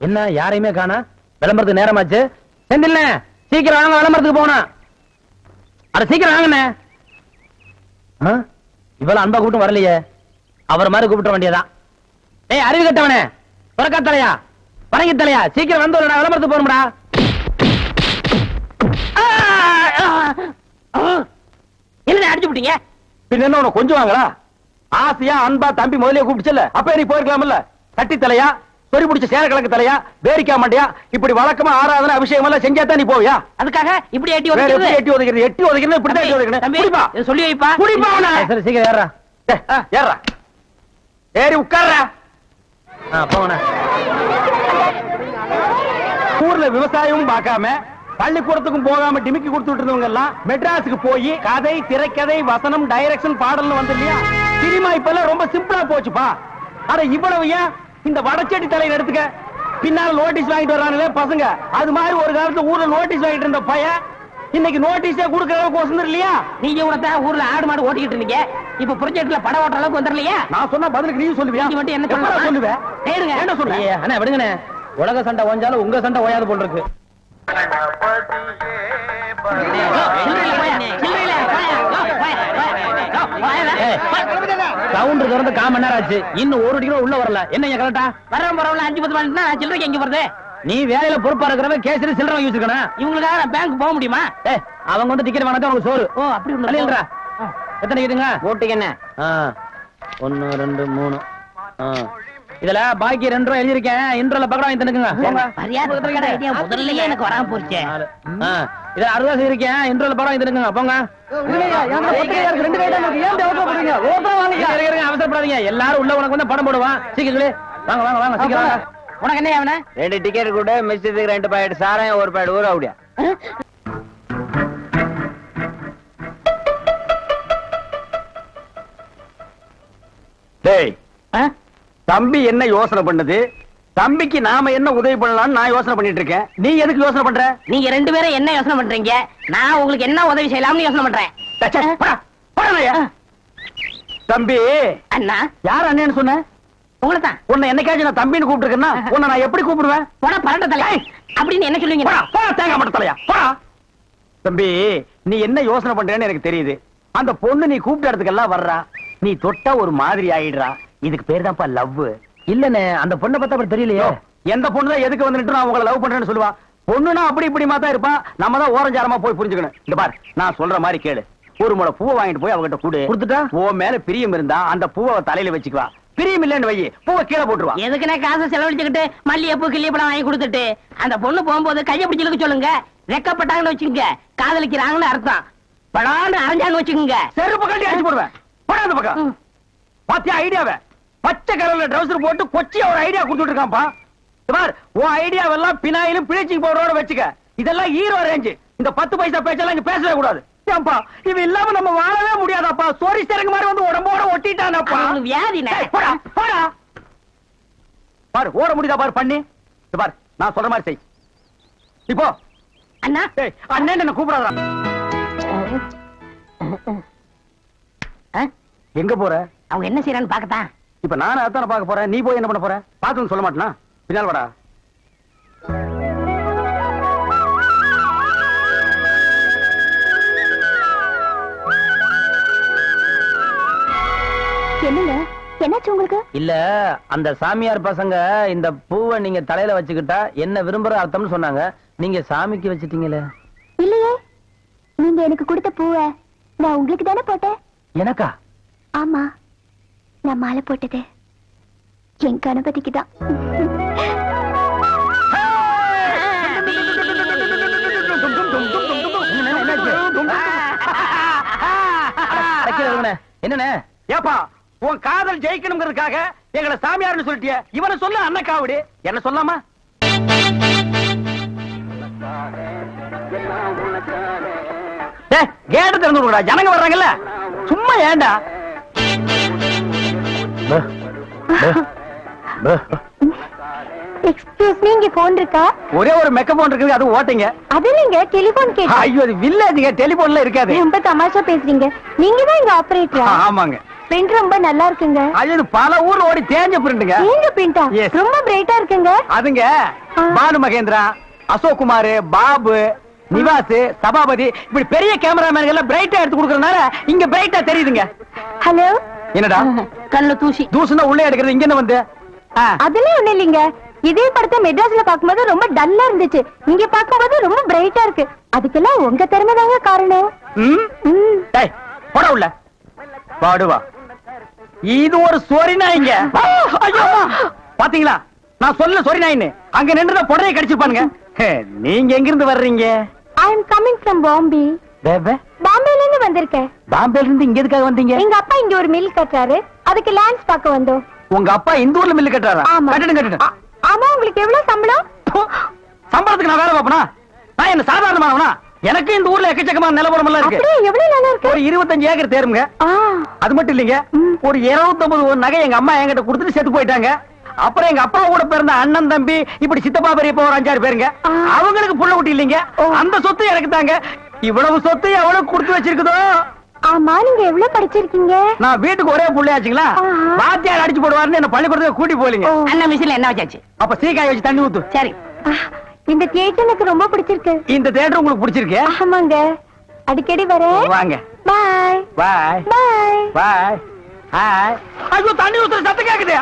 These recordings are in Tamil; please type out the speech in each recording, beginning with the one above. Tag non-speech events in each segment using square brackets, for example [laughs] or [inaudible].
என்ன யாரையுமே காணா? விளம்பரத்துக்கு நேரமாச்சு? செந்தில்ல சீக்கிரம் வாங்க விளம்பரத்துக்கு போனா. அட சீக்கிரம் வாங்கண்ணே. ஆ? இவ்வளவு அன்பா கூட்டம் வரலையே. அவர் மாதிரி கூப்பிட வேண்டியதான் ஏய் அறிவு கட்டவனே. புறக்கா தலையா பரங்கி தலையா? சீக்கிரம் வந்து விடுடா, விளம்பரத்துக்கு போகணும்டா. என்ன அடிச்சு விட்டீங்க? பின்ன என்ன உனக்கு கொஞ்சம் வாங்களா? ஆசையா அன்பா தம்பி முதலே கூப்பிடுச்சல அப்ப நீ போயிருக்கலாம்ல? கட்டி தலையா சொறி பிடிச்ச சேர கிழக்கு தலையா பேரிக்கா மாட்டியா இப்படி வழக்கமா ஆராதனை அபிஷேகம் எல்லாம் செஞ்சா தான் நீ போவியா? அதுக்காக இப்படி எட்டி? எப்படி எட்டி உதைக்கிறது எட்டி உதைக்கிறது இப்படி தான் தம்பி, குடிப்பா. சொல்லி வைப்பா. குடிப்பா சரி சீக்கிரம் ஏறா ஏறா ஏறி உட்கார்றா. போங்கண்ணா ஊர்ல விவசாயமும் பார்க்காம பள்ளிக்கூடத்துக்கும் போகாம டிமிக்கி கொடுத்துட்டு இருந்தவங்க எல்லாம் மெட்ராஸுக்கு போய் கதை திரைக்கதை வசனம் டைரக்ஷன் பாடல்னு வந்து இல்லையா சினிமா இப்ப எல்லாம் ரொம்ப சிம்பிளா போச்சுப்பா. அட இவ்வளவு ஏன் இந்த வடச்செடி தலையில எடுத்துக்க. பின்னால நோட்டீஸ் வாங்கிட்டு வர்றாங்களே பசங்க. அது மாதிரி ஒரு காலத்துல ஊர்ல நோட்டீஸ் வாங்கிட்டு இருந்த பையன் இன்னைக்கு நோட்டீஸே கொடுக்கற அளவுக்கு வசந்தம் இல்லையா? நீங்க உனத்தான் ஊர்ல ஆடு மாடு ஓட்டிக்கிட்டு இருந்தீங்க. இப்ப ப்ரொஜெக்ட்ல படம் ஓட்டுற அளவுக்கு வந்துடலையா? நான் சொன்ன பதிலுக்கு நீ சொல்லுவியா? நீங்க மட்டும் என்ன எப்படா சொல்லலாம்? சொல்லுவ? தேடுங்க. என்ன சொல்லுவ அண்ணா விடுங்கண்ணே. உலக சண்டை ஓஞ்சாலும் உங்க சண்டை ஓயாது போல் இருக்கு. சில்லறையில போயா, சில்லறையில போயா, சவுண்ட் திறந்து கால் மணி நேரம் ஆச்சு இன்னும் ஒரு டிகிரி உள்ள வரல. என்னங்க கரெக்டா வரவன் போறவங்கள அஞ்சு பத்து நான் சில்லறைக்கு எங்க போறது? நீ வேலையில பொறுப்பா இருக்கிறவன் கேசரி சில்லறை வாங்கி வச்சிருக்கணும். இவங்களுக்காக நான் பேங்க் போக முடியுமா? அவங்க வந்து டிக்கெட் வாங்கினா உனக்கு சோறு. ஓ அப்படி ஒண்ணு எத்தனை கேட்டுங்க? ஓட்டுக்கு என்ன? ஒன்னு ரெண்டு மூணு. இதுல பாக்கி ரெண்டு ரூபா எழுதிருக்கேன் இன்ட்ரோல பக்கம் வாங்கி தந்துக்குங்க. முதல்லயே எனக்கு வராம போச்சே. இதுல அறுபது ரூபா செய்திருக்கேன் இன்ட்ரோல வாங்கி தந்துக்குங்க போங்க. அவசரப்படாதீங்க. எல்லாரும் உள்ள உனக்கு வந்து படம் போடுவான். சீக்கிரம் வாங்க வாங்க வாங்க சீக்கிரம் உனக்கு என்ன அவன ரெண்டு டிக்கெட் கூட மிச்சத்துக்கு ரெண்டு பாக்கெட் சாராயம் ஒரு பாக்கெட் ஊற அப்படியா டேய் தம்பி என்ன யோசனை பண்ணுது? தம்பிக்கு நாம என்ன உதவி பண்ணலாம்னு நான் யோசனை பண்ணிட்டு இருக்கேன். நீ எதுக்கு யோசனை பண்ற? நீங்க ரெண்டு பேரும் என்ன யோசனை பண்றீங்க? நான் உங்களுக்கு என்ன உதவி செய்யலாம்னு யோசனை பண்றேன். தம்பி. அண்ணா. யார் அண்ணன்னு சொன்ன? உங்களை தான் உன்னை என்னைக்காச்சும் நான் தம்பின்னு கூப்பிட்டுருக்கேன்னா உன்னை நான் எப்படி கூப்பிடுவேன்? போட பரட்ட தலை. அப்படின்னு என்ன சொல்லுவீங்க? போடா, தேங்காய் மட்ட தலையா. போடா. தம்பி நீ என்ன யோசனை பண்றேன்னு எனக்கு தெரியுது. அந்த பொண்ணு நீ கூப்பிட்ட இடத்துக்கெல்லாம் வர்றா. நீ தொட்டா ஒரு மாதிரி ஆயிடுறா. இதுக்கு பேர் தான்ப்பா லவ் இல்லனே அந்த பொண்ணை பார்த்தா அப்படி தெரியலையே. எந்த பொண்ணு தான் எதுக்கு வந்துட்டு நான் உங்களை லவ் பண்றேன்னு சொல்லுவா? பொண்ணுனா அப்படி இப்படிமா தான் இருப்பான். நம்ம தான் ஓரஞ்சாரமா போய் புரிஞ்சுக்கணும். இந்த பார் நான் சொல்ற மாதிரி கேளு. ஒரு முளை பூவை வாங்கிட்டு போய் அவகிட்ட கொடு. கொடுத்துட்டா? உன் மேல பிரியம் இருந்தா அந்த பூவை தலையில வச்சுக்குவா. பிரியம் இல்லன்னு வை பூவை கீழே போட்டுருவா. எதுக்குனே காசை செலவழிச்சுக்கிட்டு மல்லிகைப்பூ கிள்ளிப்பழம் வாங்கி கொடுத்துட்டு? அந்த பொண்ணு போகும்போது கையை பிடிச்சிருக்க சொல்லுங்க. வெக்கப்பட்டாங்கன்னு வச்சுக்கோங்க. காதலிக்கிறாங்கன்னு அர்த்தம். படான்னு அரைஞ்சான்னு வச்சுக்கோங்க. செருப்பு கட்டி அடிச்சு போடுவேன். போடா அந்த பக்கம். பாத்தியா ஐடியாவை பச்சை கலர்ல ட்ரவுசர் போட்டு கொச்சியா ஒரு ஐடியா கொடுத்துட்டு இருக்கான்ப்பா பார் உன் ஐடியாவெல்லாம் பினாயிலும் பிளீச்சிங் பவுடரோட வச்சுக்க. இதெல்லாம் ஹீரோ ரேஞ்சு இந்த பத்து பைசா பேச்செல்லாம் இங்க பேசவே கூடாது. ஏன்பா இது இல்லாம நம்ம வாழவே முடியாதாப்பா. சோரி சிறங்கு மாதிரி வந்து உடம்போட ஒட்டிட்டானப்பா. ஏய், போடா போடா. பாரு ஓட முடியுதா பாரு பண்ணி. பாரு நான் சொல்ற மாதிரி செய். இப்போ அண்ணா. அண்ணன் என்ன கூப்பிடாதா? எங்க போற? அவங்க என்ன செய்யறான்னு பாக்கத்தான் இப்ப நானும் அதான பார்க்க போறேன். நீ போய் என்ன பண்ண போற? பாத்து சொல்ல மாட்டேனா? பின்னால் வாடா. என்னங்க? என்னாச்சு உங்களுக்கு? இல்ல அந்த சாமியார் பசங்க இந்த பூவை நீங்க தலையில வச்சுக்கிட்டா என்ன விரும்புற அர்த்தம்னு சொன்னாங்க. நீங்க சாமிக்கு வச்சிட்டீங்களே. இல்லையே. நீங்க எனக்கு கொடுத்த பூவை நான் உங்களுக்கு தானே போட்டேன். எனக்கா? ஆமா. நான் மாலை போட்டது என் கணபதிக்குதான். என்னண்ணே? ஏப்பா உன் காதல் ஜெயிக்கணுங்கிறதுக்காக எங்களை சாமியார்னு சொல்லிட்டிய. இவனை சொல்ல அண்ணக்காவடி என்ன சொல்லாமா? கேட்டு திறந்து விடுடா ஜனங்க வர்றாங்கல்ல. சும்மா ஏண்டா? எக்ஸ்கியூஸ் மீ இங்க போன் இருக்கா? ஒரே ஒரு மெக்க போன் இருக்குது அது ஓட்டுங்க. அது இல்லைங்க டெலிபோன் கேட்டேன். ஐயோ அது வில்லேஜுங்க டெலிபோன்ல இருக்காது. ரொம்ப தமாஷா பேசுறீங்க. நீங்க தான் இங்க ஆபரேட்டரா ஆமாங்க. பிரிண்ட் ரொம்ப நல்லா இருக்குங்க. அது பல ஊர்ல ஓடி தேஞ்ச பிரிண்டுங்க நீங்க பிரிண்டா. ரொம்ப பிரைட்டா இருக்குங்க. அதுங்க. பானு மகேந்திரா அசோக் குமார் பாபு நிவாஸ் சபாபதி இப்படி பெரிய கேமராமேன் எல்லாம் பிரைட்டா எடுத்து கொடுக்கறதுனால இங்க பிரைட்டா தெரியுதுங்க. ஹலோ என்னடா? [laughs] கண்ணு தூசி. தூசுனா உள்ளே எடுக்கிறது இங்க என்ன வந்து? ஆ. அதெல்லாம் ஒண்ணு இல்லைங்க. இதே படத்தை மெட்ராஸ்ல பாக்கும்போது ரொம்ப டல்லா இருந்துச்சு. இங்க பாக்கும்போது ரொம்ப பிரைட்டா இருக்கு. அதுக்கெல்லாம் உங்க திறமை தாங்க காரணம். போடா உள்ள. பாடுவா இது ஒரு சொரி நாய்ங்க. பாத்தீங்களா? நான் சொல்ல சொரி நாயின்னு அங்க நின்று புடவைய கடிச்சிருப்பானுங்க நீங்க எங்க இருந்து வர்றீங்க? I am coming from Bombay பாம்பேல இருந்து வந்திருக்கேன். பாம்பேல இருந்து இங்க எதுக்காக வந்தீங்க? எங்க அப்பா இங்க ஒரு மில் கட்டுறாரு. அதுக்கு லேண்ட்ஸ் பார்க்க வந்தோம். உங்க அப்பா இந்த ஊர்ல மில்லு கட்டுறாரா? கட்டணும் கட்டணும். ஆமா உங்களுக்கு எவ்வளவு சம்பளம்? சம்பளத்துக்கு நான் வேலை பார்ப்பனா? நான் என்ன சாதாரணமானவனா? எனக்கு இந்த ஊர்ல எக்கச்சக்கமான நிலவரம் எல்லாம் இருக்கு. எவ்வளவு நல்லா இருக்கு? ஒரு இருபத்தஞ்சு ஏக்கர் தேருங்க. அது மட்டும் இல்லைங்க. ஒரு இருபத்தொன்பது ஒரு நகை எங்க அம்மா என்கிட்ட கொடுத்துட்டு செத்து போயிட்டாங்க. அப்புறம் எங்க அப்பா கூட பிறந்த அண்ணன் தம்பி இப்படி சித்தப்பா பெரியப்பா ஒரு அஞ்சாறு பேருங்க. அவங்களுக்கு புள்ள குட்டி இல்லைங்க. அந்த சொத்து எனக்கு தாங்க. இவ்வளவு சொத்து எவ்வளவு கொடுத்து வச்சிருக்குதோ? ஆமா நீங்க எவ்வளவு படிச்சிருக்கீங்க? நான் வீட்டுக்கு ஒரே புள்ளையாச்சுங்களா. வாத்தியார் அடிச்சு போடுவாருன்னு என்ன பள்ளிக்கூடத்துக்கு கூட்டி போலீங்க ஓ. அண்ணன் மிஷின்ல என்ன வச்சாச்சு? அப்ப சீக்காய் வச்சு தண்ணி ஊத்து. சரி. இந்த தியேட்டர் எனக்கு ரொம்ப பிடிச்சிருக்கு. இந்த தேட்டர் உங்களுக்கு பிடிச்சிருக்கு? ஆமாங்க. அடிக்கடி வரேன். வாங்க. Bye. Bye. Bye. Bye. Hi. ஐயோ தண்ணி ஊத்துற சத்தம் கேக்குது.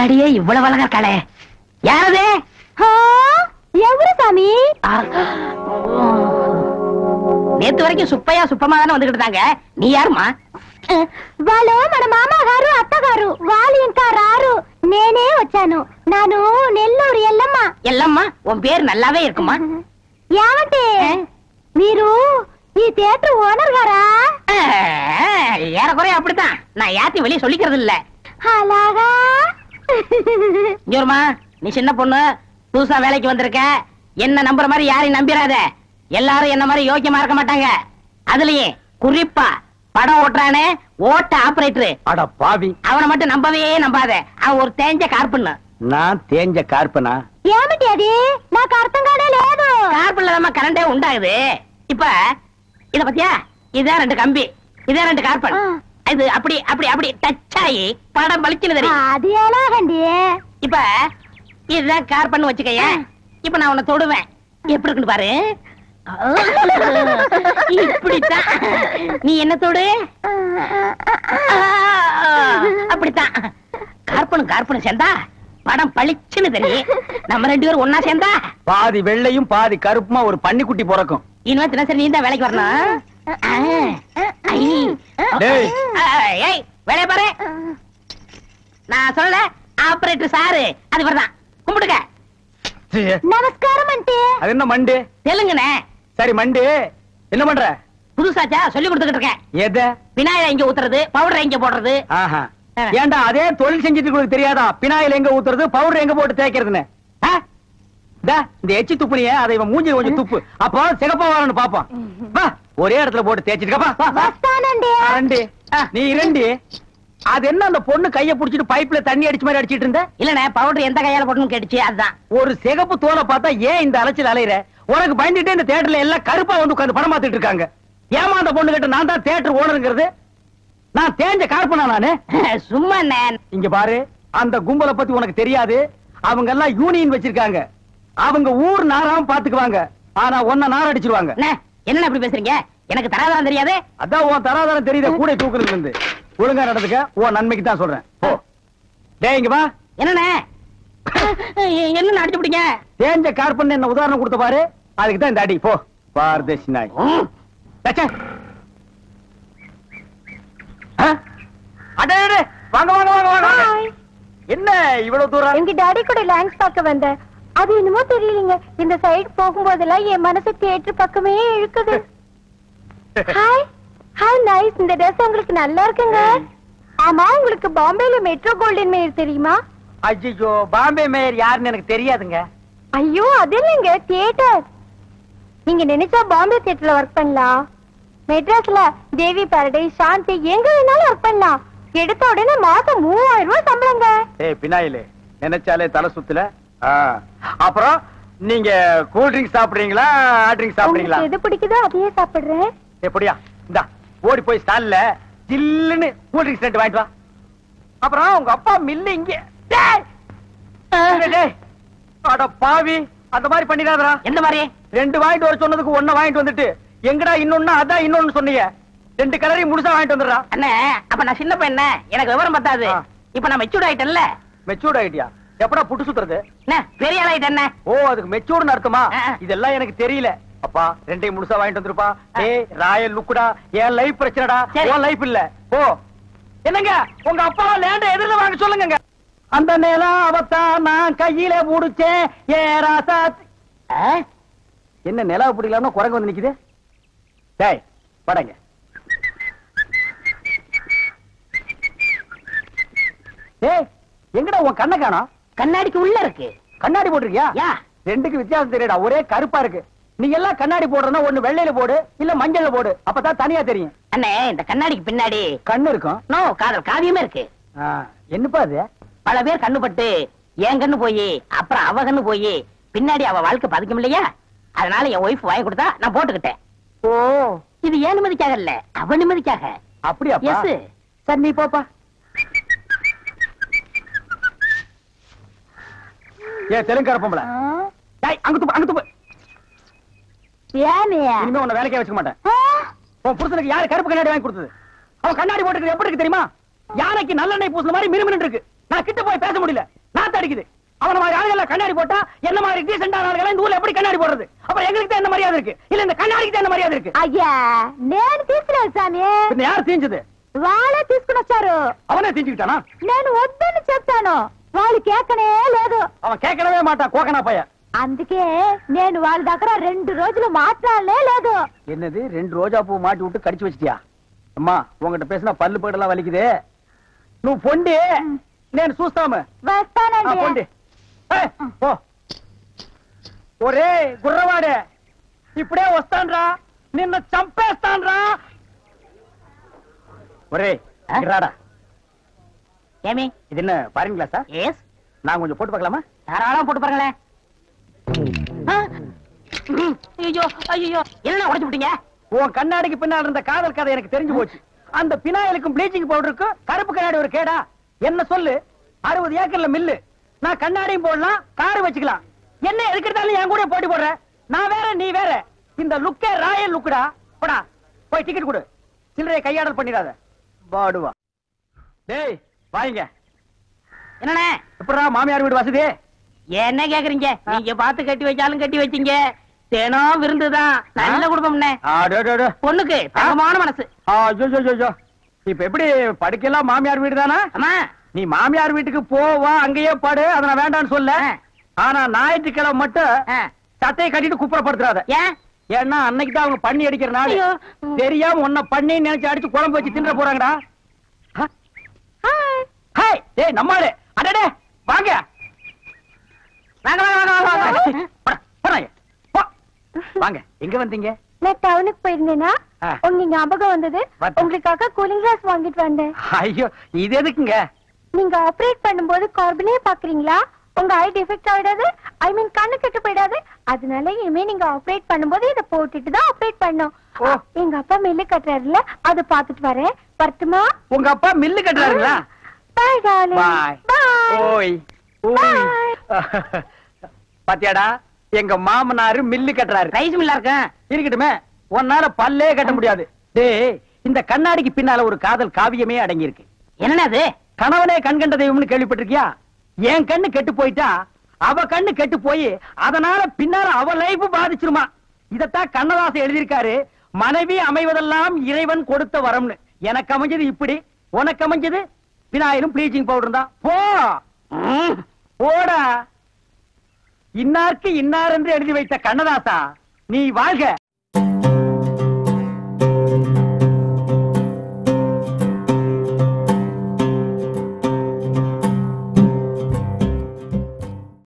பின்னாடியே இவ்வளவு அழகா இருக்காளே யாரது எவ்வளவு சாமி நேத்து வரைக்கும் சுப்பையா சுப்பமா தானே வந்துகிட்டு இருந்தாங்க நீ யாருமா వాళ్ళు మన మామగారు అత్తగారు వాళ్ళు ఇంకా రారు నేనే వచ్చాను నాను నెల్లూరు ఎల్లమ్మ எல்லம்மா உன் பேர் நல்லாவே இருக்குமா ఏమంటే మీరు ఈ థియేటర్ ఓనర్ గారా ஏறக்குறைய அப்படித்தான் நான் யாத்தையும் வெளியே சொல்லிக்கிறது இல்ல అలాగా ஜோர்மா நீ சின்ன பொண்ணு புதுசா வேலைக்கு வந்திருக்க. என்ன நம்புற மாதிரி யாரையும் நம்பிராத. எல்லாரும் என்ன மாதிரி யோக்கியமா இருக்க மாட்டாங்க. அதுலயே குறிப்பா படம் ஓட்டுறானே ஓட்ட ஆபரேட்டர் அட பாவி. அவனை மட்டும் நம்பவே நம்பாத. அவன் ஒரு தேஞ்ச கார்பண்ணு. நான் தேஞ்ச கார்பனா ஏமிட்டி அது? நான் அர்த்தம் காணே லேது கார்பன்ல நம்ம கரண்டே உண்டாகுது. இப்ப இத பத்தியா? இதான் ரெண்டு கம்பி. இதான் ரெண்டு கார்பன். இது அப்படி அப்படி அப்படி டச் ஆகி படம் பளிச்சுன்னு அது வேண்டியே இப்ப இதுதான் கார் பண்ணு வச்சுக்கைய. இப்ப நான் உன்னை தொடுவேன். எப்படி இருக்குன்னு பாரு. இப்படித்தான். நீ என்ன தொடு? அப்படித்தான். கார்பனும் கார்பனும் சேர்ந்தா படம் பளிச்சுன்னு தெரியும். நம்ம ரெண்டு பேரும் ஒன்னா சேர்ந்தா பாதி வெள்ளையும் பாதி கருப்புமா ஒரு பன்னிக்குட்டி பிறக்கும். இனிமே தினசரி நீ தான் வேலைக்கு வரணும். வேலைய நான் சொல்ல ஆபரேட்டர் சாரு. அது கும்பிடுங்க. என்ன மண்டி? தெலுங்குனே சரி மண்டி. என்ன பண்ற? புதுசாச்சா சொல்லி கொடுத்துக்கிட்டு இருக்கேன். எது? விநாயகர் இங்க ஊத்துறது பவுடர் இங்க போடுறது. ஏண்டா அதே தொழில் செஞ்சுட்டு தெரியாதா? பினாயில் எங்க ஊத்துறது பவுடர் எங்க போட்டு தேய்க்கிறதுன்னு? இந்த எச்சி துப்புனிய அதை இவன் மூஞ்சி கொஞ்சம் துப்பு. அப்போ சிகப்பா வரணும் பாப்போம் வா ஒரே இடத்துல போட்டு தேய்ச்சிட்டு நீ இரண்டு அது என்ன அந்த பொண்ணு கைய புடிச்சிட்டு பைப்ல தண்ணி அடிச்ச மாதிரி அடிச்சிட்டு இருந்த? இல்லனே பவுடர் எந்த கையால போடணும் கேட்டுச்சு ஒரு சிகப்பு தோலை பார்த்தா ஏன் இந்த அலைச்சல் அலையிற? உனக்கு பயந்துட்டே இந்த தேட்டர்ல எல்லாம் கருப்பா வந்து உட்காந்து படம் பார்த்துட்டு இருக்காங்க. ஏமா அந்த பொண்ணு கிட்ட நான் தான் தேட்டர் நான் தேஞ்ச கார்பனா நானு? [laughs] சும்மா இங்க பாரு அந்த கும்பலை பத்தி உனக்கு தெரியாது. அவங்க எல்லாம் யூனியன் வச்சிருக்காங்க. அவங்க ஊர் நாராம பாத்துக்குவாங்க. ஆனா ஒன்ன நார் அடிச்சிருவாங்க அண்ணே, என்னண்ணே இப்படி பேசுறீங்க? எனக்கு தராதரம் தெரியாது? அதான் உன் தராதரம் தெரியுத கூட தூக்குறதுல இருந்து. ஒழுங்கா நடந்துக்க உன் நன்மைக்கு தான் சொல்றேன். போ. டேய் இங்க வா. என்னண்ணே? என்ன அடிச்சு பிடிங்க? தேஞ்ச கார்பன் என்ன உதாரணம் கொடுத்த பாரு. அதுக்கு தான் இந்த அடி. போ. பாரதேசி நாய்? அடே, அடே, வாங்க வாங்க வாங்க வாங்க. Hi. என்ன இவ்வளவு தூரம்? எங்க டாடி கூட லேண்ட்ஸ் பார்க்க வந்தேன் அது என்னமோ தெரியலீங்க. இந்த சைடு போகும்போதெல்லாம் என் மனசு தியேட்டர் பக்கமே இழுக்குது. ஹாய் ஹாய் நைஸ் இந்த ட்ரெஸ் உங்களுக்கு நல்லா இருக்குங்க. ஆமா உங்களுக்கு பாம்பேல மெட்ரோ கோல்டன் மேயர் தெரியுமா? ஐயோ பாம்பே மேயர் யாருன்னு எனக்கு தெரியாதுங்க. ஐயோ அது இல்லைங்க தியேட்டர் நீங்க நினைச்சா பாம்பே தியேட்டர்ல ஒர்க் பண்ணலாம். மெட்ராஸ்ல தேவி பாரடைஸ் சாந்தி எங்க வேணாலும் ஒர்க் பண்ணலாம். எடுத்த உடனே மாசம் மூவாயிரம் ரூபாய் சம்பளங்க. ஏய் பினாயிலே நினைச்சாலே தலை சுத்துல. அப்புறம் நீங்க கூல் ட்ரிங்க் சாப்பிடுறீங்களா ஹாட் ட்ரிங்க் சாப்பிடுறீங்களா? எது பிடிக்குதோ அதையே சாப்பிடுறேன் எப்படியா இந்தா ஓடி போய் ஸ்டால்ல ஜில்லுன்னு கூல் ட்ரிங்க்ஸ் ரெண்டு வாங்கிட்டு வா. அப்புறம் உங்க அப்பா மில்லு இங்க. அட பாவி அந்த மாதிரி பண்ணிடாதடா. எந்த மாதிரி? ரெண்டு வாங்கிட்டு வர சொன்னதுக்கு ஒண்ணு வாங்கிட்டு வந்துட்டு எங்கடா இன்னொன்னு அதான் இன்னொன்னு சொன்னீங்க? ரெண்டு கலரையும் முழுசா வாங்கிட்டு வந்துடுறா. அண்ணே அப்ப நான் சின்ன பையன் எனக்கு விவரம் பத்தாது. இப்ப நான் மெச்சூர்ட் ஆயிட்டேன்ல. மெச்சூர்ட் ஆயிட்டியா? எப்படா புட்டு சுத்துறது? என்ன பெரிய ஆள் ஆயிட்டேன் ஓ அதுக்கு மெச்சூர்னு அர்த்தமா. இதெல்லாம் எனக்கு தெரியல. அப்பா ரெண்டையும் முழுசா வாங்கிட்டு வந்துருப்பா. ஏய் ராயல் லுக்குடா. என் லைஃப் பிரச்சனைடா. உன் லைஃப் இல்ல. ஓ என்னங்க உங்க அப்பா லேண்ட எதிரில வாங்க சொல்லுங்க அந்த நிலம் அவத்தான் நான் கையில முடிச்சேன் ஏ ராசா. என்ன நிலவு பிடிக்கலாம்னு குரங்கு வந்து நிக்குது? டேய் படங்க. ஏய் எங்கடா உன் கண்ணை காணோம்? கண்ணாடிக்கு உள்ள இருக்கு. கண்ணாடி போட்டிருக்கியா? ரெண்டுக்கு வித்தியாசம் தெரியடா ஒரே கருப்பா இருக்கு. நீ எல்லாம் கண்ணாடி போடுறதுனா ஒண்ணு வெள்ளையில போடு இல்ல மஞ்சள்ல போடு அப்பதான் தனியா தெரியும். அண்ணே இந்த கண்ணாடிக்கு பின்னாடி கண்ணு இருக்கும். நோ காதல் காவியமே இருக்கு. என்னப்பா அது? பல பேர் கண்ணு பட்டு என் கண்ணு போய் அப்புறம் அவ கண்ணு போய் பின்னாடி அவ வாழ்க்கை பதிக்கும் இல்லையா? அதனால என் ஒய்ஃப் வாங்கி கொடுத்தா நான் போட்டுக்கிட்டேன். ஓ. இது ஏன் நிம்மதிக்காக இல்ல? அவ நிம்மதிக்காக. அப்படியாப்பா? எஸ் சரி நீ போப்பா. ஏ தெலுங்கு பொம்பளை டேய் அங்க துப்பு அங்க துப்பு ஏனையா இனிமே உன்னை வேலைக்கே வச்சுக்க மாட்டேன் உன் புருஷனுக்கு யாரு கருப்பு கண்ணாடி வாங்கி கொடுத்தது அவன் கண்ணாடி போட்டுக்கிறது எப்படி இருக்கு தெரியுமா யானைக்கு நல்லெண்ணெய் பூசின மாதிரி மினுமினு இருக்கு நான் கிட்ட போய் பேச முடியல நான் தடிக்குது அவன மாதிரி ஆளுகளை கண்ணாடி போட்டா என்ன மாதிரி டீசென்டான ஆளுகளை இந்த ஊர்ல எப்படி கண்ணாடி போடுறது அப்புறம் எங்களுக்கு தான் என்ன மரியாதை இருக்கு இல்ல இந்த கண்ணாடிக்கு தான் என்ன மரியாதை இருக்கு అయ్యా నేను తీసుకురాను సామి பின்ன யார் தீஞ்சது వాళ్ళే తీసుకుని వచ్చారు அவனே தீஞ்சுக்கிட்டானா నేను వద్దని చెప్తాను వాళ్ళు కేకనే లేదు அவன் கேட்கவே மாட்டான் கோக்கனா பையன் అందుకే నేను వాళ్ళ దగ్గర రెండు రోజులు మాట్లాడలే లేదు என்னது ரெண்டு ரோஜா பூ மாட்டி விட்டு கடிச்சு வச்சிட்டியா அம்மா உங்ககிட்ட பேசினா பல்லு போயிடலாம் வலிக்குது నువ్వు పొండి నేను చూస్తాము ఆ, వస్తానండి పొండి ఏయ్, పో ఒరే గుర్రవాడే ఇప్పుడే వస్తాన్రా నిన్ను చంపేస్తాన్రా ఒరే ఆ? రాడా ஏமி இது என்ன பாருங்க கிளாஸா எஸ் நான் கொஞ்சம் போட்டு பார்க்கலாமா? தாராளம் போட்டு பாருங்களேன் ஐயோ ஐயோ என்ன உடைச்சு விட்டீங்க? உன் கண்ணாடிக்கு பின்னால் இருந்த காதல் கதை எனக்கு தெரிஞ்சு போச்சு. அந்த பினாயிலுக்கும் ப்ளீச்சிங் பவுடருக்கும் கருப்பு கண்ணாடி ஒரு கேடா. என்ன சொல்லு? அறுபது ஏக்கர்ல மில்லு. நான் கண்ணாடியும் போடலாம் காரு வச்சுக்கலாம். என்ன எதுக்கிறதாலும் என் கூட போட்டி போடுற? நான் வேற நீ வேற. இந்த லுக்கே ராயல் லுக்குடா போடா. போய் டிக்கெட் கொடு. சில்லறையை கையாடல் பண்ணிடாத. பாடுவா டேய் வாங்க. என்னண்ணே? எப்படா மாமியார் வீடு வசதி? என்ன கேக்குறீங்க? நீங்க பார்த்து கட்டி வச்சாலும் கட்டி வச்சீங்க. தினம் விருந்துதான். நல்ல ஆடோடோடோ பொண்ணுக்கு தங்கமான மனசு. இப்ப எப்படி படுக்கலாம் மாமியார் வீடு தானா? நீ மாமியார் வீட்டுக்கு போவா அங்கேயே பாடு. அத நான் வேண்டாம்னு சொல்ல. ஆனா ஞாயிற்றுக்கிழமை மட்டும். சட்டையை கட்டிட்டு குப்புறப்படுத்துறாத ஏன்? ஏன்னா அன்னைக்கு தான் அவங்க பண்ணி அடிக்கிற நாள். தெரியாம உன்னை பண்ணி நினைச்சு அடிச்சு குழம்பு வச்சு தின்ற போறாங்கடா? ஹாய் ஹாய் டேய் நம்மாளு. அடடே வாங்க. வாங்க வாங்க வாங்க வாங்க, வாங்க. போடா, போடா இங்க. போ. வாங்க. எங்க வந்தீங்க? நான் டவுனுக்கு போயிருந்தேனா? ஆ. உங்க ஞாபகம் வந்தது. உங்களுக்காக கூலிங் கிளாஸ் வாங்கிட்டு வந்தேன். ஐயோ இது எதுக்குங்க? நீங்க ஆபரேட் பண்ணும்போது கார்பனே பாக்குறீங்களா உங்க ஐ டிஃபெக்ட் ஆயிடாது ஐ மீன் கண்ணு கெட்டு போயிடாது. அதனால இனிமே நீங்க ஆபரேட் பண்ணும்போது இத போட்டுட்டு தான் ஆபரேட் பண்ணும். எங்க அப்பா மில்லு கட்டுறாருல அத பாத்துட்டு வரேன். வரட்டுமா உங்க அப்பா மில்லு கட்டுறாருங்களா? பாய் டார்லிங் பாய் பாய் ஓய் ஓய். [laughs] பாத்தியாடா எங்க மாமனாரு மில்லு கட்டுறாரு. ரைஸ் மில்லா இருக்கேன் இருக்கட்டுமே உன்னால பல்லே கட்ட முடியாது. டேய் இந்த கண்ணாடிக்கு பின்னால ஒரு காதல் காவியமே அடங்கி இருக்கு என்னண்ணே அது? கணவனே கண் கண்ட தெய்வம்னு கேள்விப்பட்டிருக்கியா? என் கண்ணு கெட்டு போயிட்டா அவ கண்ணு கெட்டு போய் அதனால பின்னால அவ லைஃப் பாதிச்சிருமா. இதத்தான் கண்ணதாசன் எழுதியிருக்காரு மனைவி அமைவதெல்லாம் இறைவன் கொடுத்த வரம்னு. எனக்கு அமைஞ்சது இப்படி உனக்கு அமைஞ்சது விநாயகரும் ப்ளீச்சிங் பவுடர் தான். போ. போடா. இன்னார்க்கு இன்னார் என்று எழுதி வைத்த கண்ணதாசா நீ வாழ்க.